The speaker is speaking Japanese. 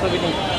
遊びに。